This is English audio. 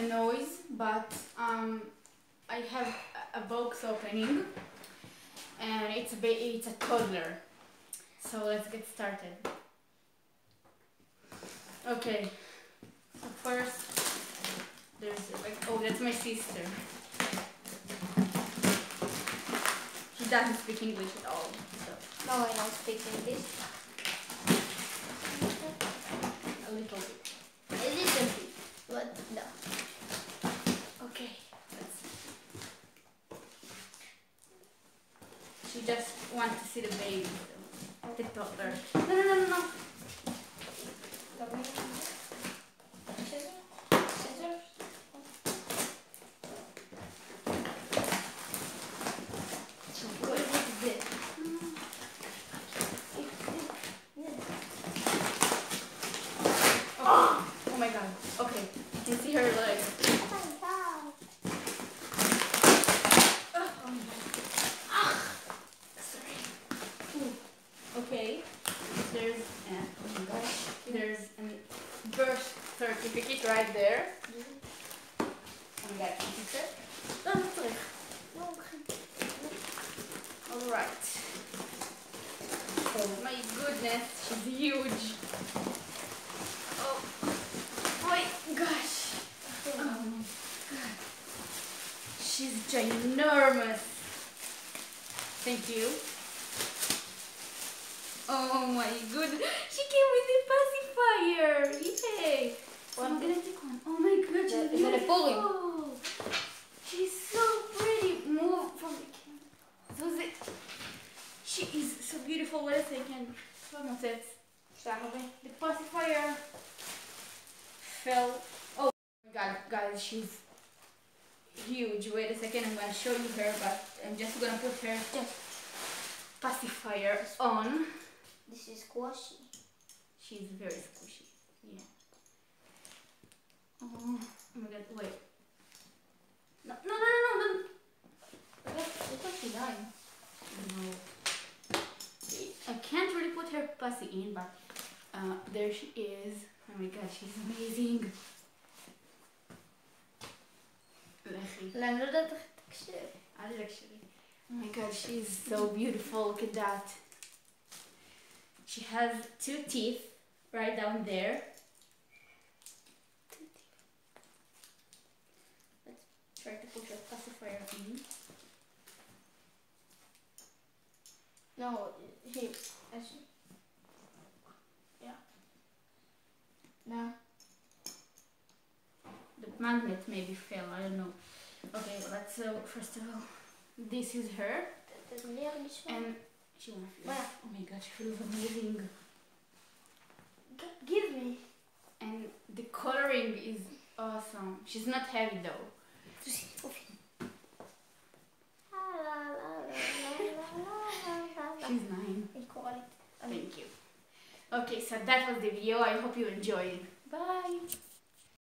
the noise, but um, I have a- box opening, and it's a it's a toddler. So let's get started. Okay. So first, there's like oh that's my sister. She doesn't speak English at all. So No, I don't speak English. a little bit. A little bit, but no. Okay. Let's. She just wants to see the baby. The toddler. No no no no no. Scissors? What is this? Oh my god. Okay. You can see her leg. Oh my god. Oh, oh my god. Ah. Sorry. Ooh. Okay. There's uh, oh my gosh. There's a birth certificate right there. Can you it? No, no, sorry. All right. Oh my goodness, she's huge. Oh, my gosh. Oh my god. She's ginormous. Thank you. Oh my goodness. She came with a pacifier. Yay. So I'm gonna take one. Oh my god, she's Is it a pulling? beautiful. She's so pretty. Move from the camera. So is it? She is so beautiful. Wait a second. Vamos it. The pacifier fell. Oh my god, guys, she's huge. Wait a second, I'm gonna show you her, but I'm just gonna put her just pacifier on. This is squashy. She's very squishy. Yeah. Oh, oh my god, wait. No, no, no, no, no. no. Look what she's dying. No. I can't really put her pussy in, but uh, there she is. Oh my god, she's amazing. Leg Lembra da textura? Actually. Oh my god, she's so beautiful. Look at that. She has two teeth right down there. Let's try to put her pacifier in. No, here. Actually. Magnet maybe fell, I don't know. Okay, let's uh, first of all, this is her, Dat is nergens van. and she feel. Oh my god, she feels amazing, Give me. and the coloring is awesome. She's not heavy though. She's nine. Thank you. Okay, so that was the video. I hope you enjoyed. Bye.